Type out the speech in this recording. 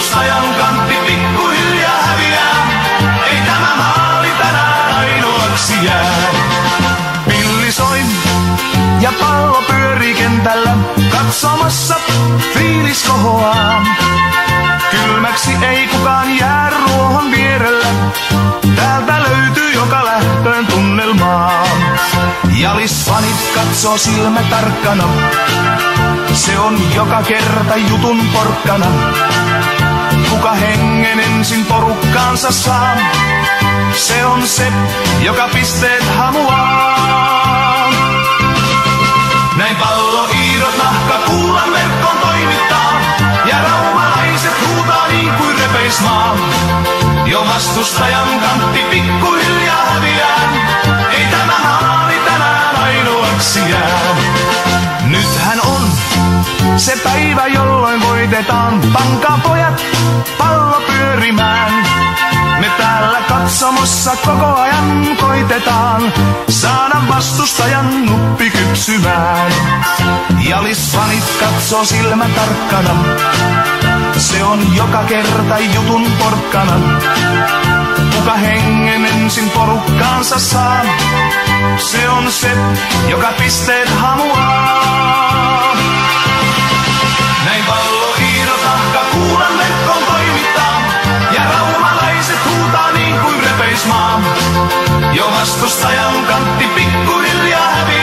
vastustajan kantti pikkuhiljaa häviää. Ei tämä maali tänään ainoaksi jää. Pilli soi ja pallo pyörii kentällä. Katsomassa fiilis kohoaa. Kylmäksi ei kukaan jää ruohon vierellä. Täältä löytyy joka lähtöön tunnelmaa. Jalisfanit katsoo silmä tarkkana. Se on joka kerta jutun porkkana. Ensin porukkaansa saa? Se on se, joka pisteet hamuaa. Näin pallo iirot nahka kuulan verkkoon toimittaa. Ja raumalaiset huutaa niin kuin repeismaa. Jo vastustajan kantti pikkuhiljaa häviää. Ei tämä maali tänään ainoaksi jää. Nythän on se päivä, jolloin voitetaan. Pankaa koko ajan koitetaan saada vastustajan nuppi kypsymään. Jalisfanit katsoo silmä tarkkana. Se on joka kerta jutun porkkana. Kuka hengen ensin porukkaansa saa? Se on se, joka pisteet hamuaa. kus sajankanti pikkuril ja häbi.